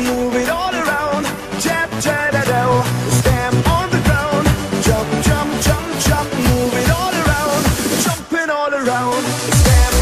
move it all around. Stamp on the ground, jump, jump, jump, jump, move it all around, jumping all around. Stamp